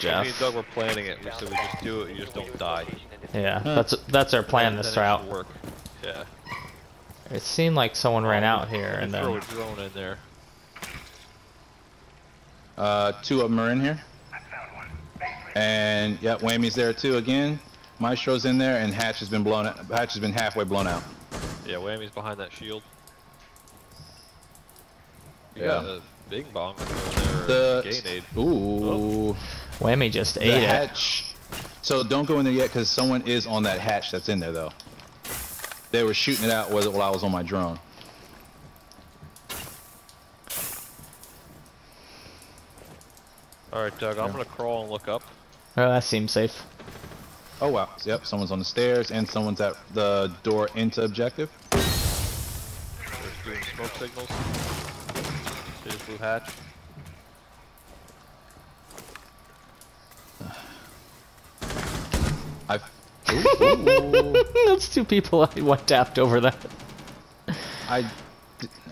Jeff. Me and Doug were planning it. We said we just do it. You just don't die. Yeah, that's that's our plan this then route. Work. Yeah. It seemed like someone ran out here and then. throw a drone in there. Uh, two of them are in here. And yeah, Whammy's there too again. Maestro's in there, and Hatch has been blown. Out. Hatch has been halfway blown out. Yeah, Whammy's behind that shield. You Yeah. got a big bomb in there. The Gay nade. ooh, Whammy just the ate it. hatch. So don't go in there yet, because someone is on that hatch that's in there though. They were shooting it out while I was on my drone. Alright, Doug, I'm Yeah. gonna crawl and look up. Oh, that seems safe. Oh wow. Yep, someone's on the stairs, and someone's at the door into objective. There's doing smoke signals. There's blue hatch. I've. Ooh. That's two people I one tapped over that. I,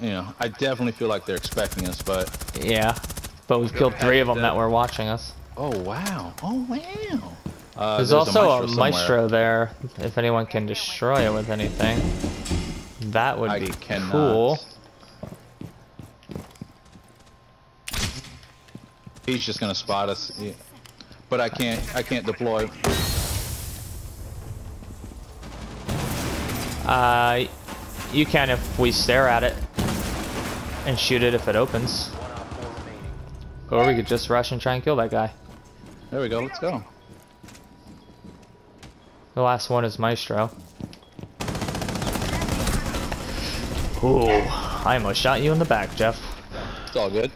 you know, I definitely feel like they're expecting us, but. Yeah, but we've killed three of them that were watching us. Oh wow! Oh wow! Uh, There's, also a somewhere. maestro there. If anyone can destroy it with anything, that would I be cannot. cool. He's just gonna spot us, but I can't. I can't deploy. Uh, you can if we stare at it and shoot it if it opens. Or we could just rush and try and kill that guy. There we go. Let's go. The last one is Maestro. Ooh, I almost shot you in the back, Jeff. It's all good.